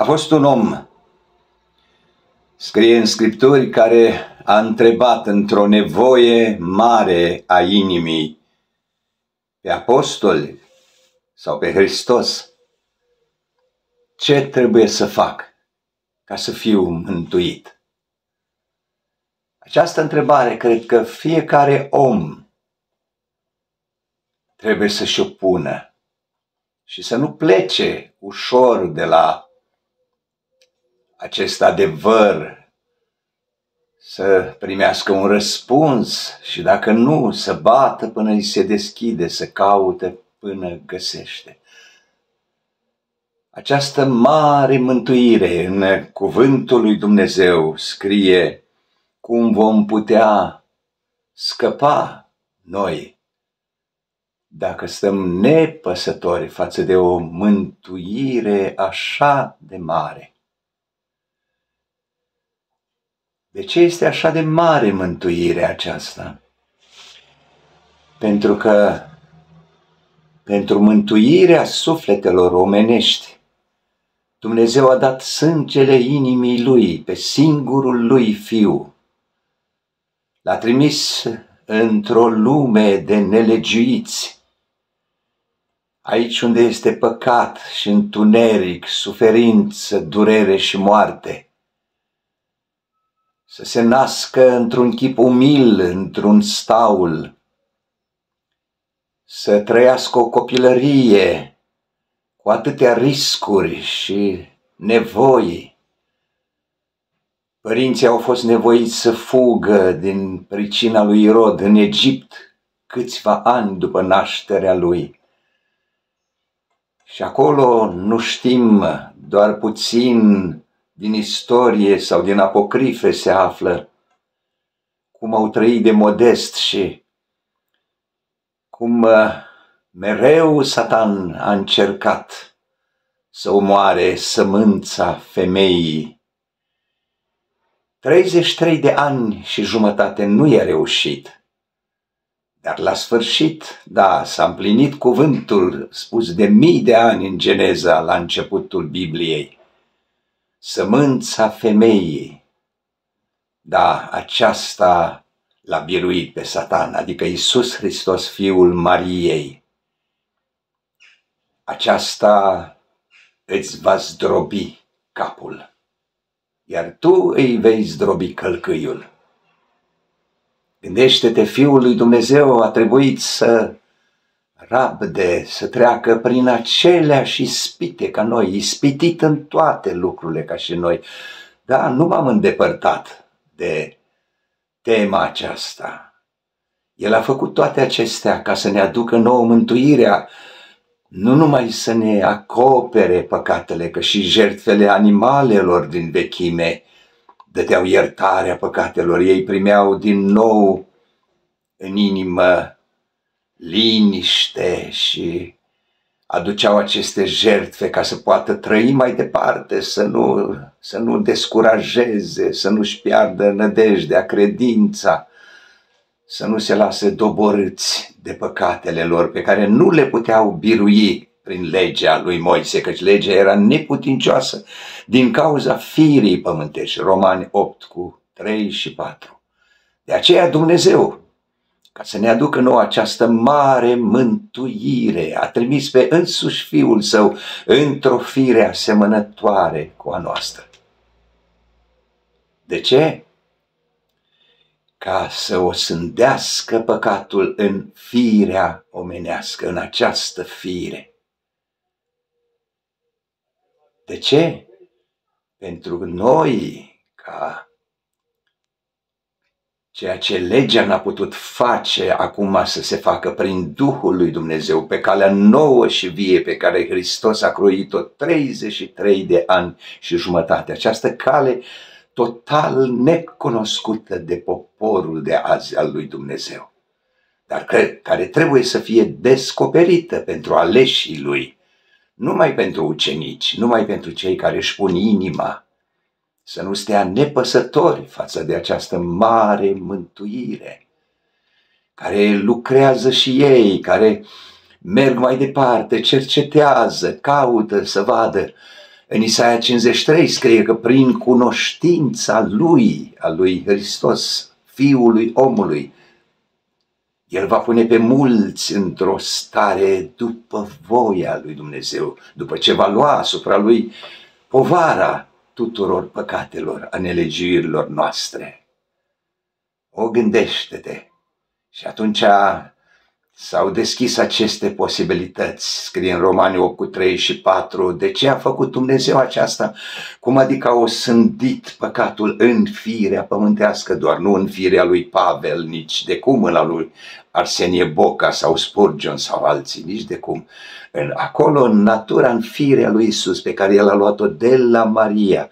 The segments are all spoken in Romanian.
A fost un om, scrie în Scripturi, care a întrebat într-o nevoie mare a inimii pe apostoli sau pe Hristos ce trebuie să fac ca să fiu mântuit? Această întrebare cred că fiecare om trebuie să-și o pună și să nu plece ușor de la acest adevăr, să primească un răspuns și dacă nu, să bată până îi se deschide, să caute până găsește. Această mare mântuire în cuvântul lui Dumnezeu scrie cum vom putea scăpa noi dacă stăm nepăsători față de o mântuire așa de mare. De ce este așa de mare mântuirea aceasta? Pentru că pentru mântuirea sufletelor omenești, Dumnezeu a dat sângele inimii lui pe singurul lui fiu. L-a trimis într-o lume de nelegiuiți, Aici unde este păcat și întuneric, suferință, durere și moarte. Să se nască într-un chip umil, într-un staul, să trăiască o copilărie cu atâtea riscuri și nevoi. Părinții au fost nevoiți să fugă din pricina lui Irod în Egipt câțiva ani după nașterea lui. Și acolo nu știm, doar puțin din istorie sau din apocrife se află cum au trăit de modest și cum uh, mereu Satan a încercat să omoare sămânța femeii. 33 de ani și jumătate nu i-a reușit. Dar la sfârșit, da, s-a împlinit cuvântul spus de mii de ani în Geneza, la începutul Bibliei. Sămânța femeii, da, aceasta l-a biruit pe Satan, adică Isus Hristos, Fiul Mariei. Aceasta îți va zdrobi capul, iar tu îi vei zdrobi călcâiul. Gândește-te, Fiul lui Dumnezeu a trebuit să rabde, să treacă prin aceleași ispite ca noi, ispitit în toate lucrurile ca și noi. Da, nu m-am îndepărtat de tema aceasta. El a făcut toate acestea ca să ne aducă nouă mântuirea, nu numai să ne acopere păcatele, că și jertfele animalelor din vechime dădeau iertarea păcatelor, ei primeau din nou în inimă liniște și aduceau aceste jertfe ca să poată trăi mai departe, să nu, să nu descurajeze, să nu-și piardă nădejdea, credința, să nu se lase doborâți de păcatele lor pe care nu le puteau birui prin legea lui Moise, căci legea era neputincioasă din cauza firii pământești, Romani 8 cu 3 și 4. De aceea Dumnezeu, ca să ne aducă nouă această mare mântuire, a trimis pe însuși Fiul Său într-o fire asemănătoare cu a noastră. De ce? Ca să o sândească păcatul în firea omenească, în această fire. De ce? Pentru noi, ca ceea ce legea n-a putut face acum să se facă prin Duhul lui Dumnezeu, pe calea nouă și vie pe care Hristos a croit-o 33 de ani și jumătate. Această cale total necunoscută de poporul de azi al lui Dumnezeu, dar care trebuie să fie descoperită pentru aleșii lui numai pentru ucenici, numai pentru cei care își pun inima să nu stea nepăsători față de această mare mântuire, care lucrează și ei, care merg mai departe, cercetează, caută să vadă. În Isaia 53 scrie că prin cunoștința lui, a lui Hristos, Fiului omului, el va pune pe mulți într-o stare după voia lui Dumnezeu, după ce va lua asupra lui povara tuturor păcatelor, a nelegiuirilor noastre. O gândește-te și atunci S-au deschis aceste posibilități, scrie în Romani 8 cu 3 și 4. De ce a făcut Dumnezeu aceasta? Cum adică au sândit păcatul în firea pământească, doar nu în firea lui Pavel, nici de cum în la lui Arsenie Boca sau Spurgeon sau alții, nici de cum. În, acolo, în natura, în firea lui Isus, pe care el a luat-o de la Maria,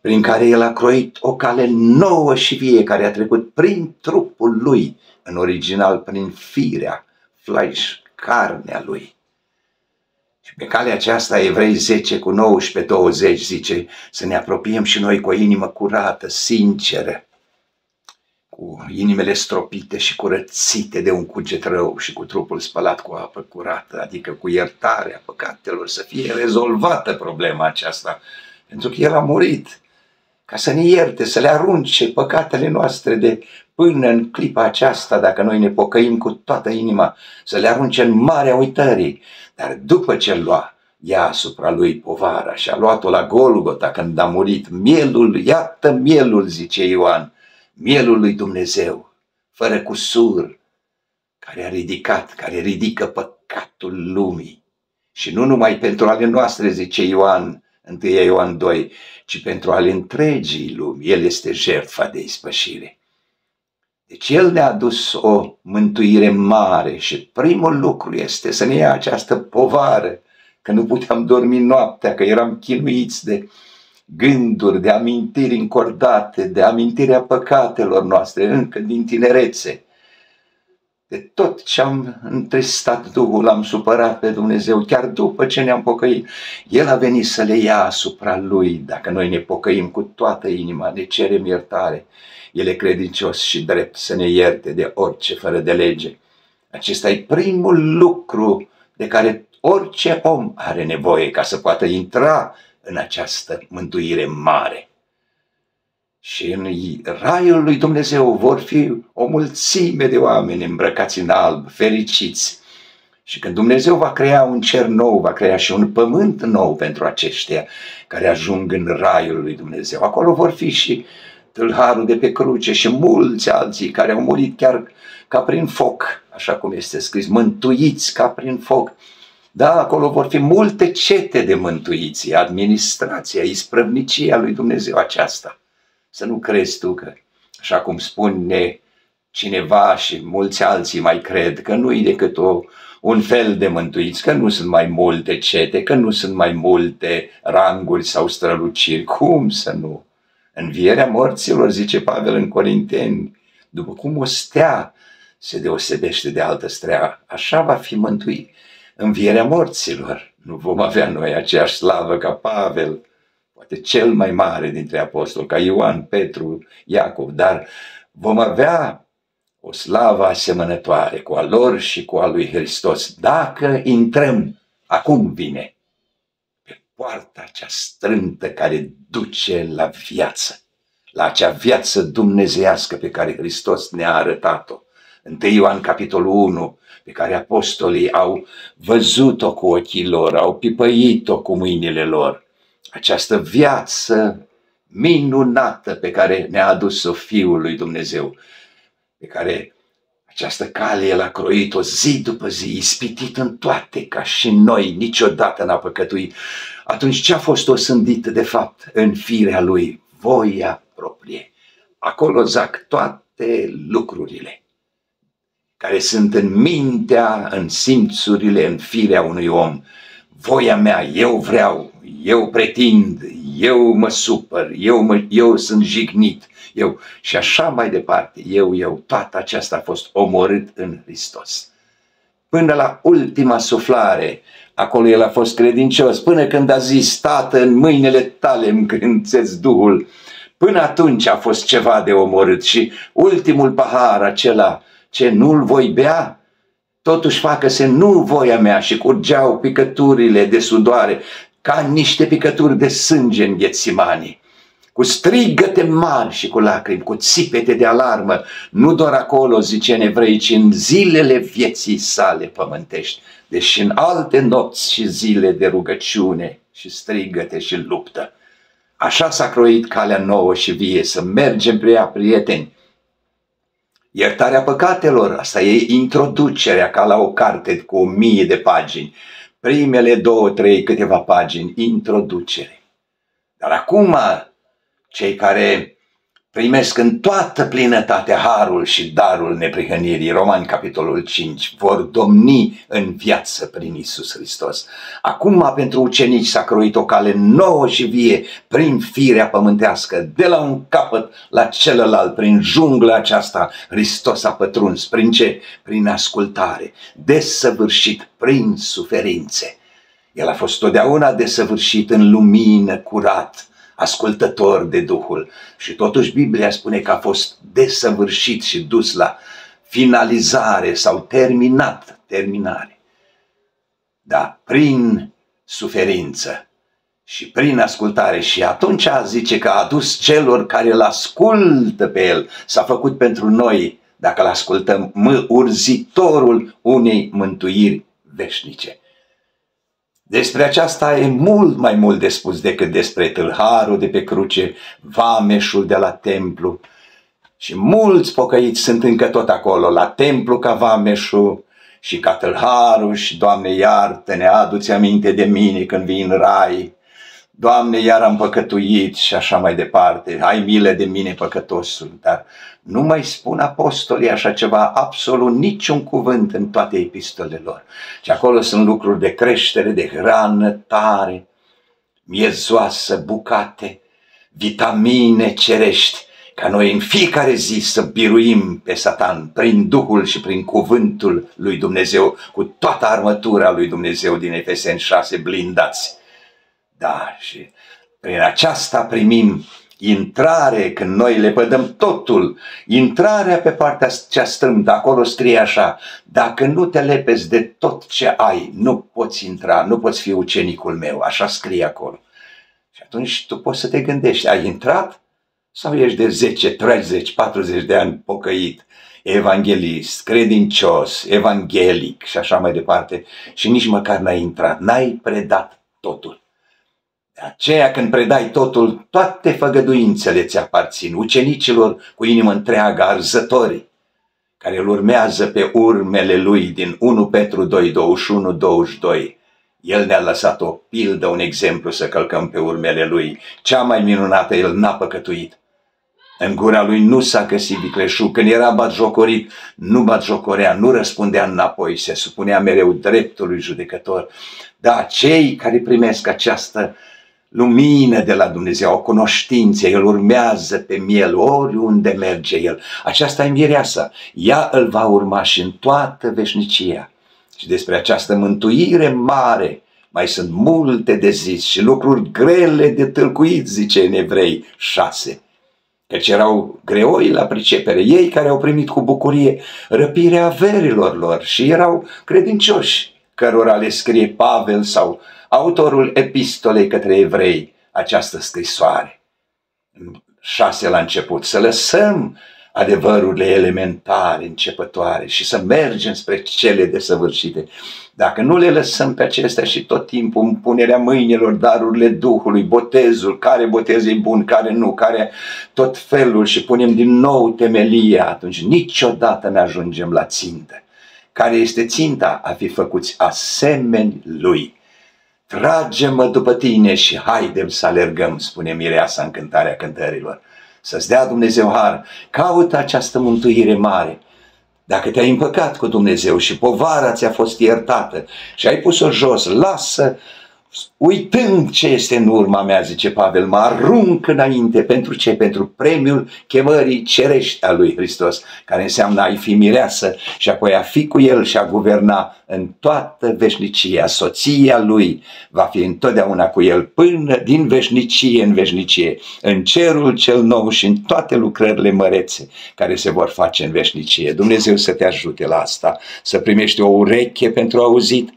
prin care el a croit o cale nouă și vie, care a trecut prin trupul lui, în original prin firea fleisch, carnea lui. Și pe calea aceasta, Evrei 10 cu 19, 20 zice să ne apropiem și noi cu o inimă curată, sinceră, cu inimile stropite și curățite de un cuget rău și cu trupul spălat cu apă curată, adică cu iertarea păcatelor, să fie rezolvată problema aceasta, pentru că El a murit ca să ne ierte, să le arunce păcatele noastre de până în clipa aceasta, dacă noi ne pocăim cu toată inima, să le arunce în marea uitării. Dar după ce lua, ia asupra lui povara și a luat-o la Golgota când a murit, mielul, iată mielul, zice Ioan, mielul lui Dumnezeu, fără cusur, care a ridicat, care ridică păcatul lumii. Și nu numai pentru ale noastre, zice Ioan, 1 Ioan 2, ci pentru ale întregii lumi. El este jertfa de ispășire. Deci El ne-a adus o mântuire mare și primul lucru este să ne ia această povară, că nu puteam dormi noaptea, că eram chinuiți de gânduri, de amintiri încordate, de amintirea păcatelor noastre încă din tinerețe. De tot ce am întristat Duhul, l-am supărat pe Dumnezeu, chiar după ce ne-am pocăit. El a venit să le ia asupra Lui, dacă noi ne pocăim cu toată inima, ne cerem iertare. El e credincios și drept să ne ierte de orice fără de lege. Acesta e primul lucru de care orice om are nevoie ca să poată intra în această mântuire mare. Și în raiul lui Dumnezeu vor fi o mulțime de oameni îmbrăcați în alb, fericiți. Și când Dumnezeu va crea un cer nou, va crea și un pământ nou pentru aceștia care ajung în raiul lui Dumnezeu. Acolo vor fi și tâlharul de pe cruce și mulți alții care au murit chiar ca prin foc, așa cum este scris, mântuiți ca prin foc. Da, acolo vor fi multe cete de mântuiții, administrația, isprăvnicia lui Dumnezeu aceasta. Să nu crezi tu că, așa cum spune cineva și mulți alții mai cred, că nu e decât o, un fel de mântuiți, că nu sunt mai multe cete, că nu sunt mai multe ranguri sau străluciri. Cum să nu? Învierea morților, zice Pavel în Corinteni, după cum o stea se deosebește de altă stea, așa va fi mântuit. Învierea morților, nu vom avea noi aceeași slavă ca Pavel, poate cel mai mare dintre apostoli, ca Ioan, Petru, Iacov, dar vom avea o slavă asemănătoare cu a lor și cu a lui Hristos, dacă intrăm, acum vine, pe poarta cea strântă care duce la viață, la acea viață dumnezeiască pe care Hristos ne-a arătat-o. 1 Ioan capitolul 1, pe care apostolii au văzut-o cu ochii lor, au pipăit-o cu mâinile lor această viață minunată pe care ne-a adus-o Fiul lui Dumnezeu, pe care această cale el a croit-o zi după zi, ispitit în toate, ca și noi, niciodată n-a păcătuit. Atunci ce a fost osândit de fapt în firea lui? Voia proprie. Acolo zac toate lucrurile care sunt în mintea, în simțurile, în firea unui om. Voia mea, eu vreau, eu pretind, eu mă supăr, eu, mă, eu sunt jignit, eu. Și așa mai departe, eu, eu, toată aceasta a fost omorât în Hristos. Până la ultima suflare, acolo el a fost credincios, până când a zis, Tată, în mâinile tale îmi cânțesc Duhul, până atunci a fost ceva de omorât și ultimul pahar acela, ce nu-l voi bea, totuși facă-se nu voia mea și curgeau picăturile de sudoare, ca niște picături de sânge în ghețimanii cu strigăte mari și cu lacrimi, cu țipete de alarmă, nu doar acolo, zice în evrei, ci în zilele vieții sale pământești, deși în alte nopți și zile de rugăciune și strigăte și luptă. Așa s-a croit calea nouă și vie, să mergem prin ea, prieteni. Iertarea păcatelor, asta e introducerea ca la o carte cu o mie de pagini. Primele două, trei, câteva pagini, introducere. Dar acum cei care primesc în toată plinătatea harul și darul neprihănirii, Roman capitolul 5, vor domni în viață prin Isus Hristos. Acum pentru ucenici s-a croit o cale nouă și vie prin firea pământească, de la un capăt la celălalt, prin jungla aceasta, Hristos a pătruns. Prin ce? Prin ascultare, desăvârșit prin suferințe. El a fost totdeauna desăvârșit în lumină, curat, ascultător de Duhul. Și totuși Biblia spune că a fost desăvârșit și dus la finalizare sau terminat, terminare. Da, prin suferință și prin ascultare. Și atunci zice că a adus celor care îl ascultă pe el, s-a făcut pentru noi, dacă îl ascultăm, urzitorul unei mântuiri veșnice. Despre aceasta e mult mai mult de spus decât despre tâlharul de pe cruce, vameșul de la templu. Și mulți pocăiți sunt încă tot acolo, la templu ca vameșul și ca tâlharul și, Doamne, iartă-ne, adu-ți aminte de mine când vii în rai. Doamne, iar am păcătuit și așa mai departe, ai milă de mine păcătosul, dar nu mai spun apostolii așa ceva, absolut niciun cuvânt în toate epistolele lor. Și acolo sunt lucruri de creștere, de hrană tare, miezoasă, bucate, vitamine cerești, ca noi în fiecare zi să biruim pe Satan prin Duhul și prin cuvântul lui Dumnezeu, cu toată armătura lui Dumnezeu din Efeseni 6, blindați. Da, și prin aceasta primim intrare, când noi le pădăm totul, intrarea pe partea cea strâmtă, acolo scrie așa, dacă nu te lepezi de tot ce ai, nu poți intra, nu poți fi ucenicul meu, așa scrie acolo. Și atunci tu poți să te gândești, ai intrat sau ești de 10, 30, 40 de ani pocăit, evanghelist, credincios, evanghelic și așa mai departe și nici măcar n-ai intrat, n-ai predat totul. De aceea când predai totul, toate făgăduințele ți aparțin, ucenicilor cu inimă întreagă, arzătorii, care îl urmează pe urmele lui din 1 Petru 2, 21, 22. El ne-a lăsat o pildă, un exemplu să călcăm pe urmele lui. Cea mai minunată, el n-a păcătuit. În gura lui nu s-a găsit vicleșug. Când era batjocorit, nu batjocorea, nu răspundea înapoi, se supunea mereu dreptului judecător. Da, cei care primesc această lumină de la Dumnezeu, o cunoștință, El urmează pe miel oriunde merge El. Aceasta e mireasa. Ea îl va urma și în toată veșnicia. Și despre această mântuire mare mai sunt multe de zis și lucruri grele de tâlcuit, zice în Evrei 6. Căci erau greoi la pricepere, ei care au primit cu bucurie răpirea averilor lor și erau credincioși, cărora le scrie Pavel sau autorul epistolei către evrei această scrisoare. Șase la început, să lăsăm adevărurile elementare, începătoare și să mergem spre cele desăvârșite. Dacă nu le lăsăm pe acestea și tot timpul în punerea mâinilor, darurile Duhului, botezul, care botez e bun, care nu, care tot felul și punem din nou temelia, atunci niciodată ne ajungem la țintă. Care este ținta? A fi făcuți asemeni Lui. Trage-mă după tine și haidem să alergăm, spune Mireasa în cântarea cântărilor. Să-ți dea Dumnezeu har, caută această mântuire mare. Dacă te-ai împăcat cu Dumnezeu și povara ți-a fost iertată și ai pus-o jos, lasă Uitând ce este în urma mea, zice Pavel, mă arunc înainte. Pentru ce? Pentru premiul chemării cerești a lui Hristos, care înseamnă a-i fi mireasă și apoi a fi cu el și a guverna în toată veșnicia. Soția lui va fi întotdeauna cu el până din veșnicie în veșnicie, în cerul cel nou și în toate lucrările mărețe care se vor face în veșnicie. Dumnezeu să te ajute la asta, să primești o ureche pentru auzit,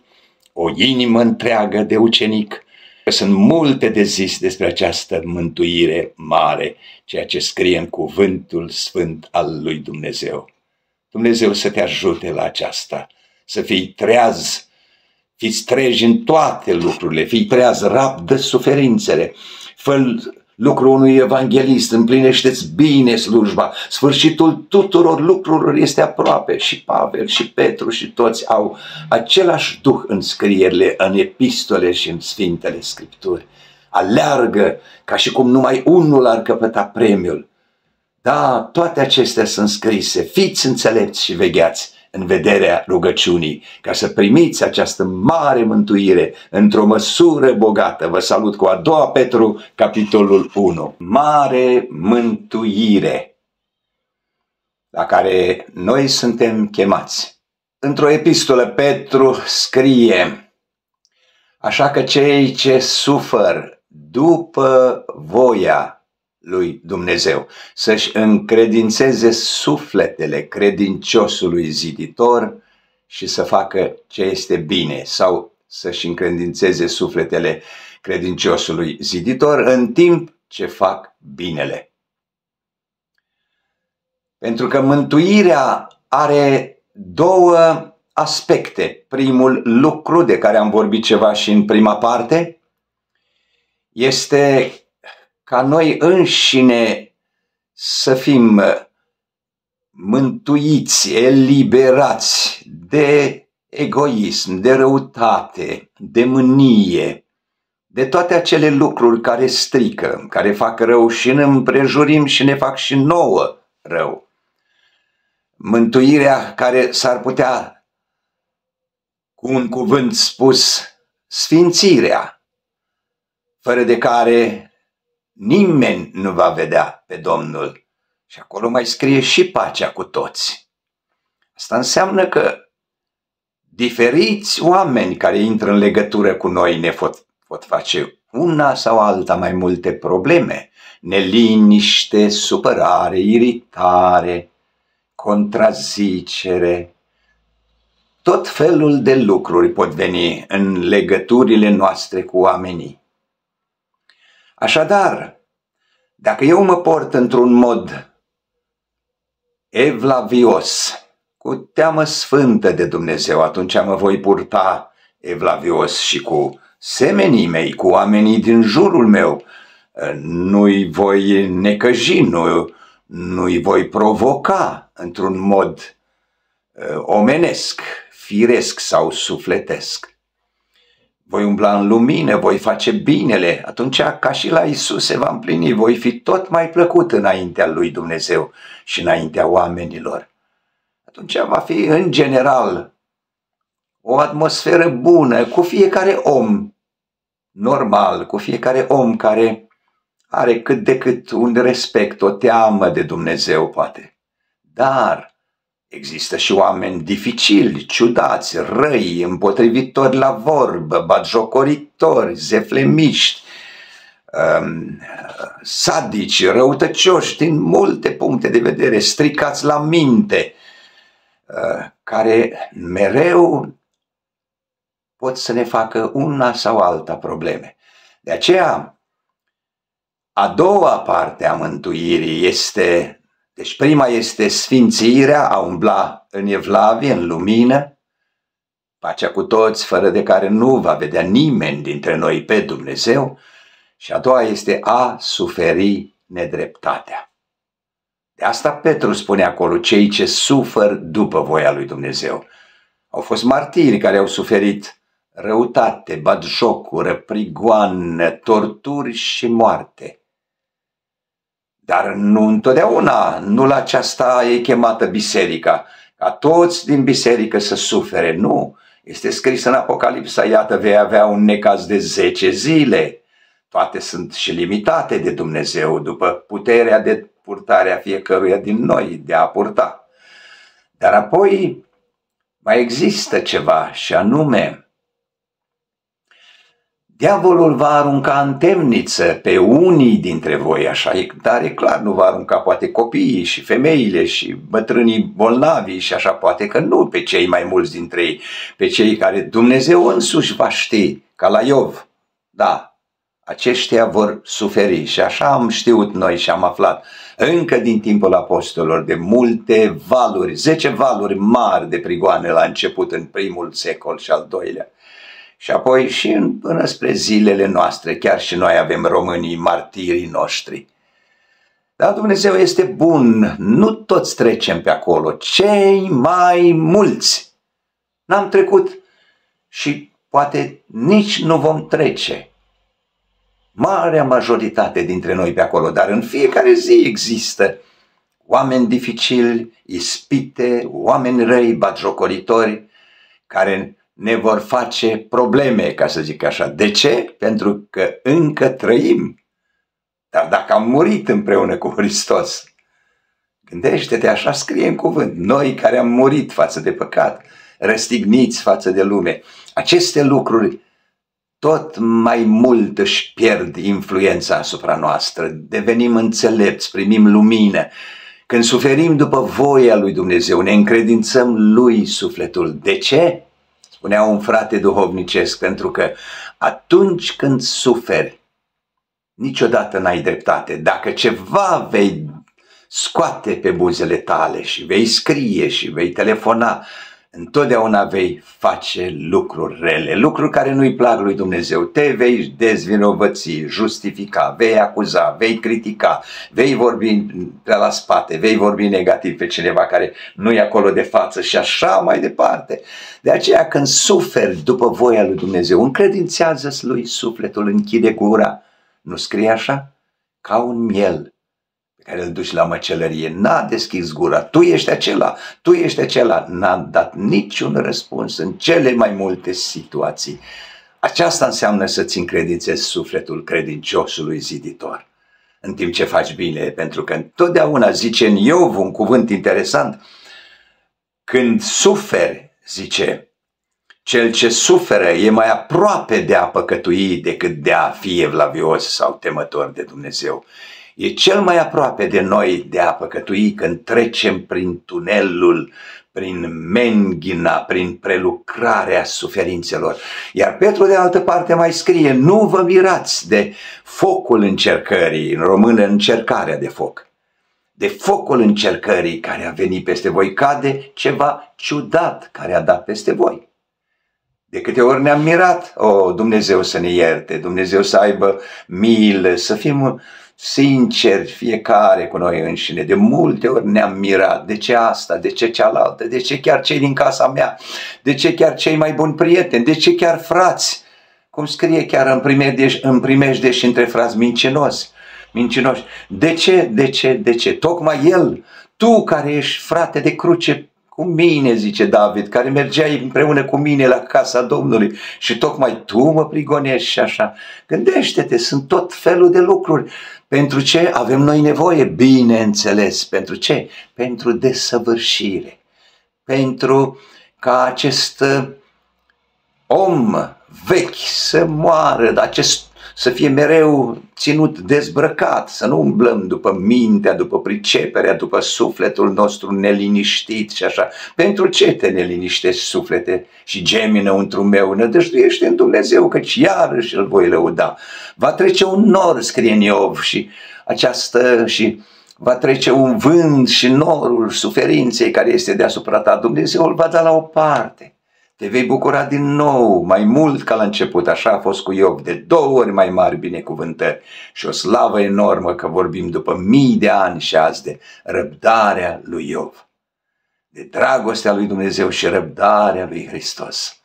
o inimă întreagă de ucenic că sunt multe de zis despre această mântuire mare, ceea ce scrie în cuvântul sfânt al lui Dumnezeu. Dumnezeu să te ajute la aceasta, să fii treaz, fiți treji în toate lucrurile, fii treaz, rabdă suferințele, fă lucrul unui evanghelist, împlinește-ți bine slujba, sfârșitul tuturor lucrurilor este aproape și Pavel și Petru și toți au același duh în scrierile, în epistole și în Sfintele Scripturi. Aleargă ca și cum numai unul ar căpăta premiul. Da, toate acestea sunt scrise, fiți înțelepți și vegheați în vederea rugăciunii, ca să primiți această mare mântuire într-o măsură bogată. Vă salut cu a doua Petru, capitolul 1. Mare mântuire la care noi suntem chemați. Într-o epistolă Petru scrie, așa că cei ce sufăr după voia lui Dumnezeu, să-și încredințeze sufletele credinciosului ziditor și să facă ce este bine sau să-și încredințeze sufletele credinciosului ziditor în timp ce fac binele. Pentru că mântuirea are două aspecte. Primul lucru de care am vorbit ceva și în prima parte este ca noi înșine să fim uh, mântuiți, eliberați de egoism, de răutate, de mânie, de toate acele lucruri care strică, care fac rău și ne împrejurim și ne fac și nouă rău. Mântuirea care s-ar putea, cu un cuvânt spus, sfințirea, fără de care Nimeni nu va vedea pe Domnul. Și acolo mai scrie și pacea cu toți. Asta înseamnă că diferiți oameni care intră în legătură cu noi ne pot, pot face una sau alta mai multe probleme, neliniște, supărare, iritare, contrazicere, tot felul de lucruri pot veni în legăturile noastre cu oamenii. Așadar, dacă eu mă port într-un mod evlavios, cu teamă sfântă de Dumnezeu, atunci mă voi purta evlavios și cu semenii mei, cu oamenii din jurul meu. Nu-i voi necăji, nu, nu-i voi provoca într-un mod uh, omenesc, firesc sau sufletesc voi umbla în lumină, voi face binele, atunci ca și la Isus se va împlini, voi fi tot mai plăcut înaintea lui Dumnezeu și înaintea oamenilor. Atunci va fi în general o atmosferă bună cu fiecare om normal, cu fiecare om care are cât de cât un respect, o teamă de Dumnezeu poate. Dar Există și oameni dificili, ciudați, răi, împotrivitori la vorbă, batjocoritori, zeflemiști, um, sadici, răutăcioși din multe puncte de vedere, stricați la minte, uh, care mereu pot să ne facă una sau alta probleme. De aceea, a doua parte a mântuirii este deci prima este sfințirea, a umbla în evlavie, în lumină, pacea cu toți, fără de care nu va vedea nimeni dintre noi pe Dumnezeu, și a doua este a suferi nedreptatea. De asta Petru spune acolo, cei ce sufăr după voia lui Dumnezeu. Au fost martiri care au suferit răutate, batjocură, prigoană, torturi și moarte. Dar nu întotdeauna, nu la aceasta e chemată biserica, ca toți din biserică să sufere, nu. Este scris în Apocalipsa, iată, vei avea un necaz de 10 zile. Toate sunt și limitate de Dumnezeu după puterea de purtare a fiecăruia din noi de a purta. Dar apoi mai există ceva și anume Diavolul va arunca în temniță pe unii dintre voi, așa e, dar e clar, nu va arunca poate copiii și femeile și bătrânii bolnavi și așa, poate că nu pe cei mai mulți dintre ei, pe cei care Dumnezeu însuși va ști, ca la Iov. Da, aceștia vor suferi și așa am știut noi și am aflat încă din timpul apostolilor de multe valuri, zece valuri mari de prigoane la început în primul secol și al doilea. Și apoi și în, până spre zilele noastre, chiar și noi avem românii, martirii noștri. Dar Dumnezeu este bun, nu toți trecem pe acolo, cei mai mulți. N-am trecut și poate nici nu vom trece marea majoritate dintre noi pe acolo, dar în fiecare zi există oameni dificili, ispite, oameni răi, batjocoritori, care ne vor face probleme, ca să zic așa. De ce? Pentru că încă trăim. Dar dacă am murit împreună cu Hristos, gândește-te, așa scrie în cuvânt, noi care am murit față de păcat, răstigniți față de lume, aceste lucruri tot mai mult își pierd influența asupra noastră, devenim înțelepți, primim lumină. Când suferim după voia lui Dumnezeu, ne încredințăm lui sufletul. De ce? Spunea un frate duhovnicesc, pentru că atunci când suferi, niciodată n-ai dreptate. Dacă ceva vei scoate pe buzele tale și vei scrie și vei telefona, întotdeauna vei face lucruri rele, lucruri care nu-i plac lui Dumnezeu. Te vei dezvinovăți, justifica, vei acuza, vei critica, vei vorbi pe la spate, vei vorbi negativ pe cineva care nu e acolo de față și așa mai departe. De aceea când suferi după voia lui Dumnezeu, încredințează-ți lui sufletul, închide gura. Nu scrie așa? Ca un miel care îl duci la măcelărie, n-a deschis gura, tu ești acela, tu ești acela, n-a dat niciun răspuns în cele mai multe situații. Aceasta înseamnă să-ți încredințezi sufletul credinciosului ziditor. În timp ce faci bine, pentru că întotdeauna zice în Iov un cuvânt interesant, când suferi, zice, cel ce suferă e mai aproape de a păcătui decât de a fi evlavios sau temător de Dumnezeu e cel mai aproape de noi de a păcătui când trecem prin tunelul, prin menghina, prin prelucrarea suferințelor. Iar Petru de altă parte mai scrie, nu vă mirați de focul încercării, în română încercarea de foc. De focul încercării care a venit peste voi, cade ceva ciudat care a dat peste voi. De câte ori ne-am mirat, o, oh, Dumnezeu să ne ierte, Dumnezeu să aibă milă, să fim sinceri fiecare cu noi înșine. De multe ori ne-am mirat. De ce asta? De ce cealaltă? De ce chiar cei din casa mea? De ce chiar cei mai buni prieteni? De ce chiar frați? Cum scrie chiar în, primejde, în primejde și între frați mincinoși. mincinoși. De ce? De ce? De ce? Tocmai el, tu care ești frate de cruce cu mine, zice David, care mergeai împreună cu mine la casa Domnului și tocmai tu mă prigonești și așa. Gândește-te, sunt tot felul de lucruri pentru ce avem noi nevoie? Bineînțeles. Pentru ce? Pentru desăvârșire. Pentru ca acest uh, om vechi să moară, acest să fie mereu ținut dezbrăcat, să nu umblăm după mintea, după priceperea, după sufletul nostru neliniștit și așa. Pentru ce te neliniștești suflete și gemină într-un meu? Nădăjduiește în Dumnezeu, căci iarăși îl voi lăuda. Va trece un nor, scrie în Iov, și această și va trece un vânt și norul suferinței care este deasupra ta. Dumnezeu îl va da la o parte te vei bucura din nou, mai mult ca la început, așa a fost cu Iov, de două ori mai mari binecuvântări. Și o slavă enormă că vorbim după mii de ani și azi de răbdarea lui Iov, de dragostea lui Dumnezeu și răbdarea lui Hristos.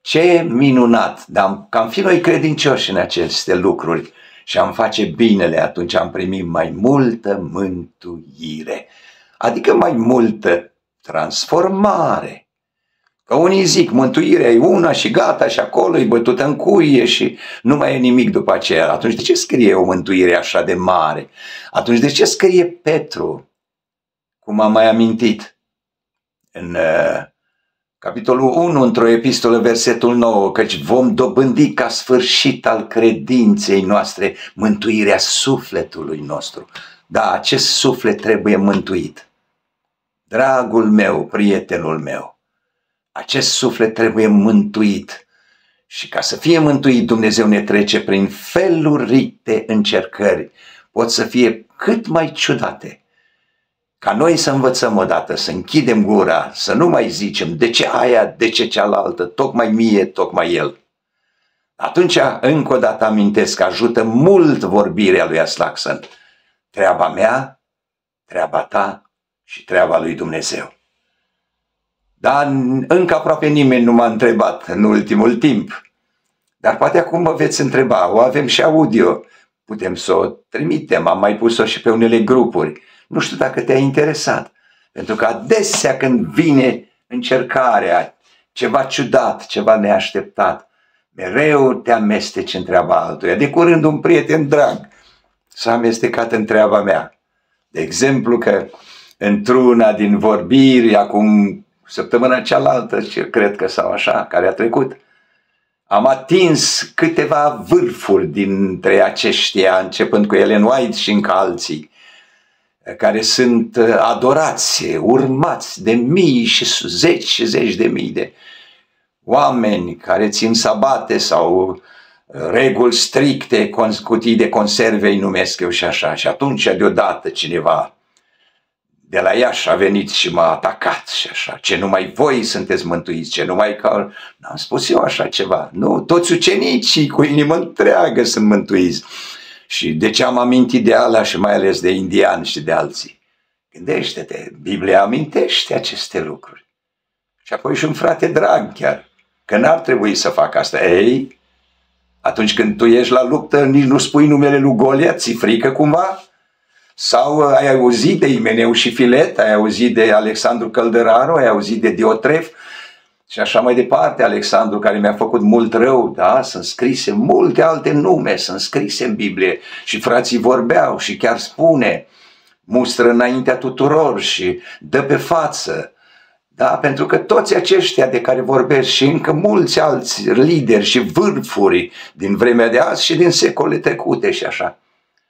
Ce minunat, dar că am fi noi credincioși în aceste lucruri și am face binele, atunci am primit mai multă mântuire, adică mai multă transformare Că unii zic, mântuirea e una și gata și acolo e bătută în cuie și nu mai e nimic după aceea. Atunci de ce scrie o mântuire așa de mare? Atunci de ce scrie Petru, cum am mai amintit, în uh, capitolul 1, într-o epistolă, versetul 9, căci vom dobândi ca sfârșit al credinței noastre mântuirea sufletului nostru. Da, acest suflet trebuie mântuit. Dragul meu, prietenul meu, acest suflet trebuie mântuit Și ca să fie mântuit, Dumnezeu ne trece prin feluri de încercări. Pot să fie cât mai ciudate. Ca noi să învățăm odată, să închidem gura, să nu mai zicem de ce aia, de ce cealaltă, tocmai mie, tocmai el. Atunci, încă o dată amintesc că ajută mult vorbirea lui Aslaxăn. Treaba mea, treaba ta și treaba lui Dumnezeu. Dar încă aproape nimeni nu m-a întrebat în ultimul timp. Dar poate acum mă veți întreba, o avem și audio, putem să o trimitem, am mai pus-o și pe unele grupuri. Nu știu dacă te-a interesat, pentru că adesea când vine încercarea, ceva ciudat, ceva neașteptat, mereu te amesteci în treaba altuia. De curând un prieten drag s-a amestecat în treaba mea. De exemplu că într-una din vorbiri, acum săptămâna cealaltă, cred că sau așa, care a trecut, am atins câteva vârfuri dintre aceștia, începând cu Ellen White și încă alții, care sunt adorați, urmați de mii și zeci și zeci de mii de oameni care țin sabate sau reguli stricte, cutii de conserve îi numesc eu și așa. Și atunci deodată cineva de la Iași a venit și m-a atacat și așa, ce numai voi sunteți mântuiți, ce numai că... N-am spus eu așa ceva, nu, toți ucenicii cu inimă întreagă sunt mântuiți. Și de ce am amintit de ala și mai ales de indiani și de alții? Gândește-te, Biblia amintește aceste lucruri. Și apoi și un frate drag chiar, că n-ar trebui să facă asta. Ei, atunci când tu ești la luptă, nici nu spui numele lui Golia, ți frică cumva? Sau uh, ai auzit de Imeneu și Filet, ai auzit de Alexandru Căldăraru, ai auzit de Diotref și așa mai departe, Alexandru care mi-a făcut mult rău, da, sunt scrise multe alte nume, sunt scrise în Biblie și frații vorbeau și chiar spune, mustră înaintea tuturor și dă pe față, da? Pentru că toți aceștia de care vorbesc și încă mulți alți lideri și vârfuri din vremea de azi și din secole trecute și așa,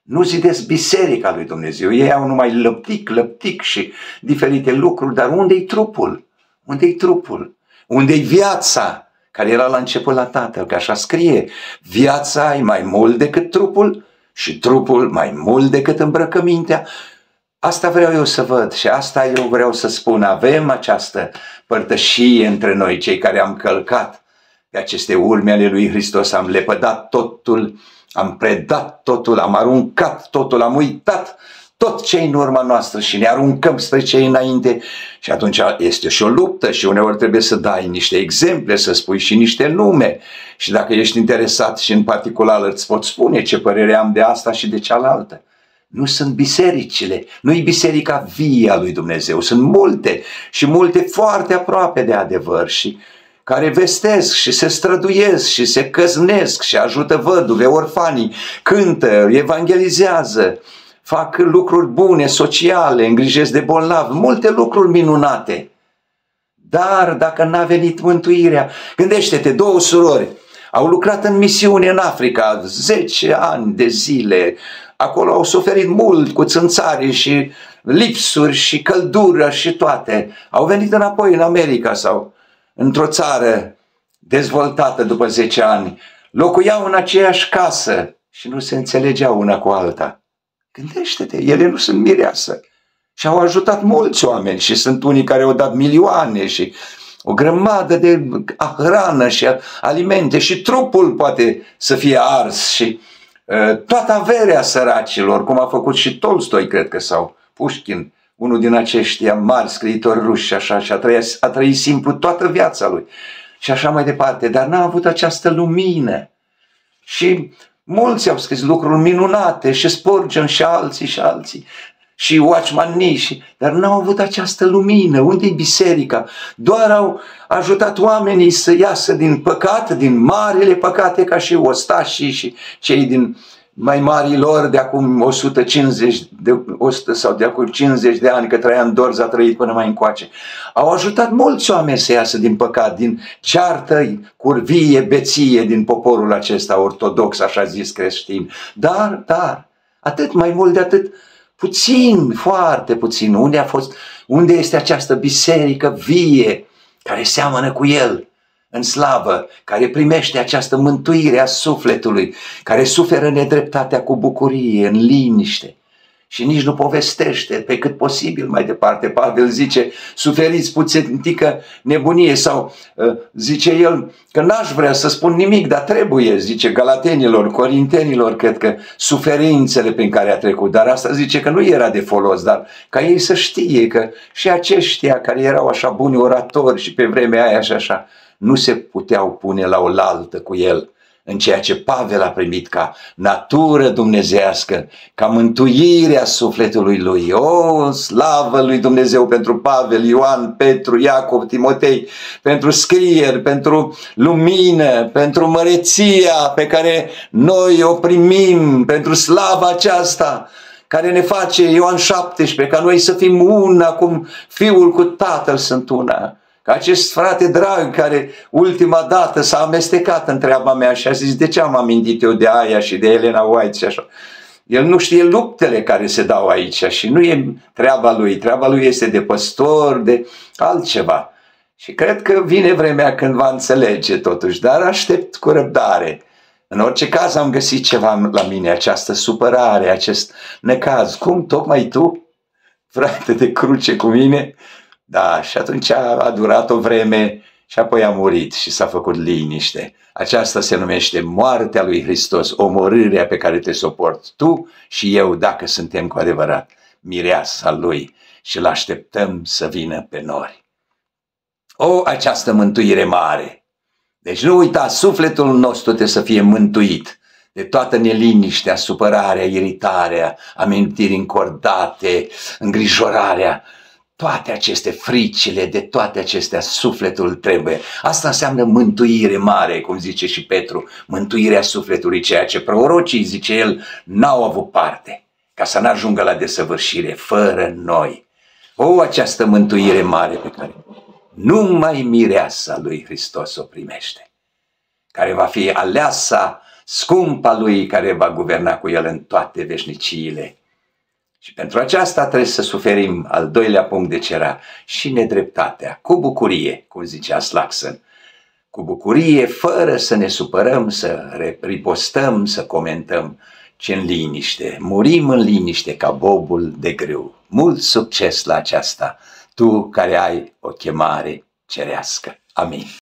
nu zidesc biserica lui Dumnezeu. Ei au numai lăptic, lăptic și diferite lucruri, dar unde-i trupul? Unde-i trupul? Unde-i viața care era la început la Tatăl? Că așa scrie, viața e mai mult decât trupul și trupul mai mult decât îmbrăcămintea. Asta vreau eu să văd și asta eu vreau să spun. Avem această părtășie între noi, cei care am călcat pe aceste urme ale lui Hristos, am lepădat totul am predat totul, am aruncat totul, am uitat tot ce în urma noastră și ne aruncăm spre cei înainte și atunci este și o luptă și uneori trebuie să dai niște exemple, să spui și niște nume și dacă ești interesat și în particular îți pot spune ce părere am de asta și de cealaltă. Nu sunt bisericile, nu-i biserica vie a lui Dumnezeu, sunt multe și multe foarte aproape de adevăr și care vestesc și se străduiesc și se căznesc și ajută văduve, orfanii, cântă, evangelizează, fac lucruri bune, sociale, îngrijesc de bolnavi, multe lucruri minunate. Dar dacă n-a venit mântuirea, gândește-te, două surori au lucrat în misiune în Africa 10 ani de zile, acolo au suferit mult cu țânțari și lipsuri și căldură și toate. Au venit înapoi în America sau într-o țară dezvoltată după 10 ani, locuiau în aceeași casă și nu se înțelegeau una cu alta. Gândește-te, ele nu sunt mireasă. Și au ajutat mulți oameni și sunt unii care au dat milioane și o grămadă de hrană și alimente și trupul poate să fie ars și uh, toată averea săracilor, cum a făcut și Tolstoi, cred că, sau Pușkin, unul din aceștia mari scriitori ruși și așa, și a trăit, a trăit simplu toată viața lui și așa mai departe, dar n-a avut această lumină. Și mulți au scris lucruri minunate și Spurgeon și alții și alții și Watchman Nee, și, dar n-au avut această lumină. unde e biserica? Doar au ajutat oamenii să iasă din păcat, din marile păcate, ca și ostașii și cei din mai marilor de acum 150 de, 100 sau de acum 50 de ani, că Traian Dorz a trăit până mai încoace. Au ajutat mulți oameni să iasă din păcat, din ceartă, curvie, beție din poporul acesta ortodox, așa zis creștin. Dar, dar, atât mai mult de atât, puțin, foarte puțin, unde a fost, unde este această biserică vie care seamănă cu el, în slavă, care primește această mântuire a sufletului, care suferă nedreptatea cu bucurie, în liniște, și nici nu povestește pe cât posibil mai departe. Pavel zice, suferiți puțintică nebunie sau uh, zice el că n-aș vrea să spun nimic, dar trebuie, zice galatenilor, corintenilor, cred că suferințele prin care a trecut, dar asta zice că nu era de folos, dar ca ei să știe că și aceștia care erau așa buni oratori și pe vremea aia și așa, nu se puteau pune la oaltă cu el în ceea ce Pavel a primit ca natură dumnezească, ca mântuirea sufletului lui. O, slavă lui Dumnezeu pentru Pavel, Ioan, Petru, Iacov, Timotei, pentru scrieri, pentru lumină, pentru măreția pe care noi o primim, pentru slava aceasta care ne face Ioan 17, ca noi să fim una cum Fiul cu Tatăl sunt una. Ca acest frate drag care ultima dată s-a amestecat în treaba mea și a zis de ce am amintit eu de aia și de Elena White și așa. El nu știe luptele care se dau aici și nu e treaba lui. Treaba lui este de păstor, de altceva. Și cred că vine vremea când va înțelege totuși, dar aștept cu răbdare. În orice caz am găsit ceva la mine, această supărare, acest necaz. Cum, tocmai tu, frate de cruce cu mine, da, și atunci a, a durat o vreme și apoi a murit și s-a făcut liniște. Aceasta se numește moartea lui Hristos, omorârea pe care te suporți tu și eu dacă suntem cu adevărat mireasa lui și îl așteptăm să vină pe noi. O, această mântuire mare! Deci nu uita, sufletul nostru trebuie să fie mântuit de toată neliniștea, supărarea, iritarea, amintiri încordate, îngrijorarea, toate aceste fricile, de toate acestea, sufletul trebuie. Asta înseamnă mântuire mare, cum zice și Petru, mântuirea sufletului, ceea ce prorocii, zice el, n-au avut parte, ca să n-ajungă la desăvârșire fără noi. O, această mântuire mare pe care numai mireasa lui Hristos o primește, care va fi aleasa scumpa lui care va guverna cu el în toate veșniciile și pentru aceasta trebuie să suferim al doilea punct de cera și nedreptatea, cu bucurie, cum zicea Slaxon, cu bucurie, fără să ne supărăm, să ripostăm, să comentăm, ci în liniște. Murim în liniște ca bobul de grâu. Mult succes la aceasta, tu care ai o chemare cerească. Amin.